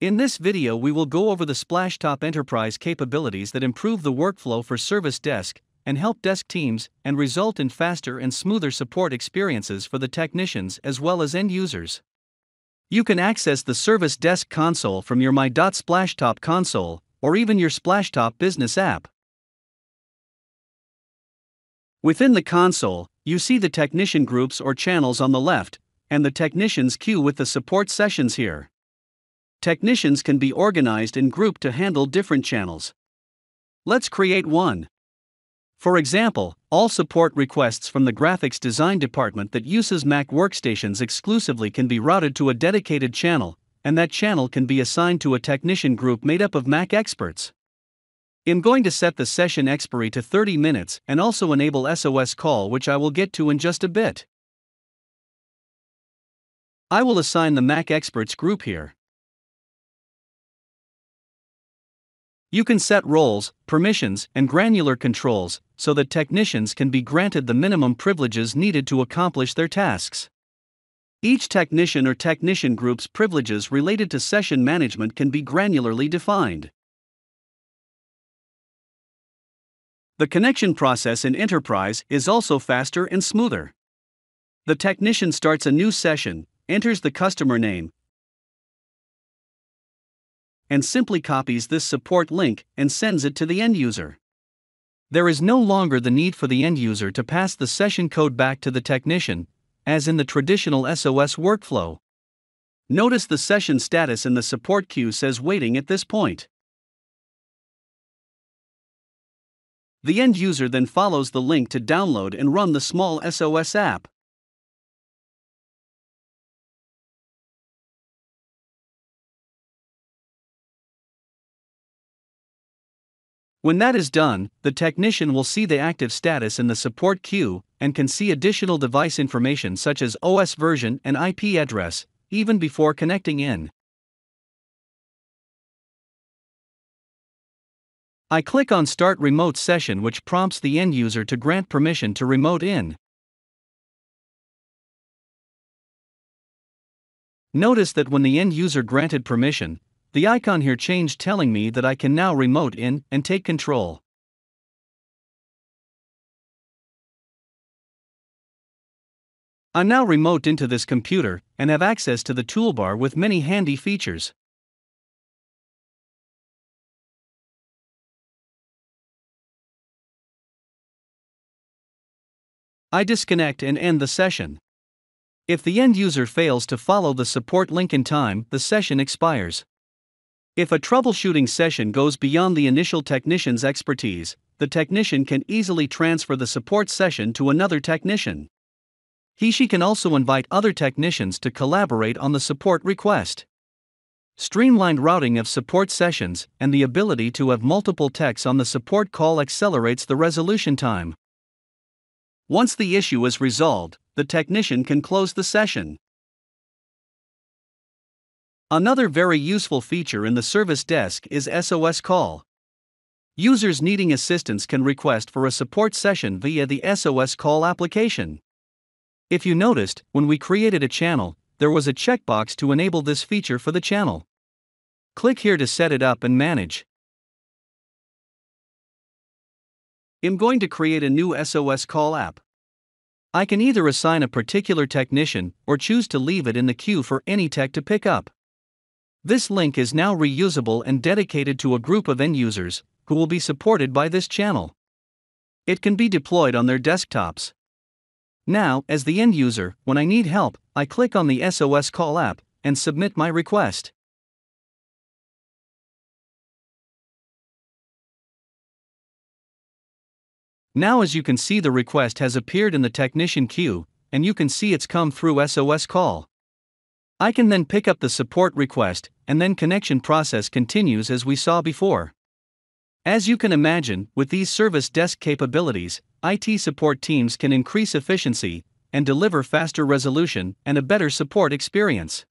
In this video we will go over the Splashtop Enterprise capabilities that improve the workflow for Service Desk and help desk teams and result in faster and smoother support experiences for the technicians as well as end users. You can access the Service Desk console from your My.Splashtop console or even your Splashtop business app. Within the console, you see the technician groups or channels on the left, and the technicians queue with the support sessions here. Technicians can be organized and grouped to handle different channels. Let's create one. For example, all support requests from the graphics design department that uses Mac workstations exclusively can be routed to a dedicated channel, and that channel can be assigned to a technician group made up of Mac experts. I'm going to set the session expiry to 30 minutes and also enable SOS call, which I will get to in just a bit. I will assign the Mac experts group here. You can set roles, permissions, and granular controls so that technicians can be granted the minimum privileges needed to accomplish their tasks. Each technician or technician group's privileges related to session management can be granularly defined. The connection process in Enterprise is also faster and smoother. The technician starts a new session, enters the customer name, and simply copies this support link and sends it to the end user. There is no longer the need for the end user to pass the session code back to the technician, as in the traditional SOS workflow. Notice the session status in the support queue says waiting at this point. The end user then follows the link to download and run the small SOS app. When that is done, the technician will see the active status in the support queue and can see additional device information such as OS version and IP address, even before connecting in. I click on Start Remote Session, which prompts the end user to grant permission to remote in. Notice that when the end user granted permission, the icon here changed telling me that I can now remote in and take control. I'm now remote into this computer and have access to the toolbar with many handy features. I disconnect and end the session. If the end user fails to follow the support link in time, the session expires. If a troubleshooting session goes beyond the initial technician's expertise, the technician can easily transfer the support session to another technician. He she can also invite other technicians to collaborate on the support request. Streamlined routing of support sessions and the ability to have multiple techs on the support call accelerates the resolution time. Once the issue is resolved, the technician can close the session. Another very useful feature in the service desk is SOS call. Users needing assistance can request for a support session via the SOS call application. If you noticed, when we created a channel, there was a checkbox to enable this feature for the channel. Click here to set it up and manage. I'm going to create a new SOS call app. I can either assign a particular technician or choose to leave it in the queue for any tech to pick up. This link is now reusable and dedicated to a group of end users who will be supported by this channel. It can be deployed on their desktops. Now, as the end user, when I need help, I click on the SOS call app and submit my request. Now, as you can see, the request has appeared in the technician queue, and you can see it's come through SOS call. I can then pick up the support request, and then connection process continues as we saw before. As you can imagine, with these service desk capabilities, IT support teams can increase efficiency and deliver faster resolution and a better support experience.